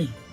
Amen.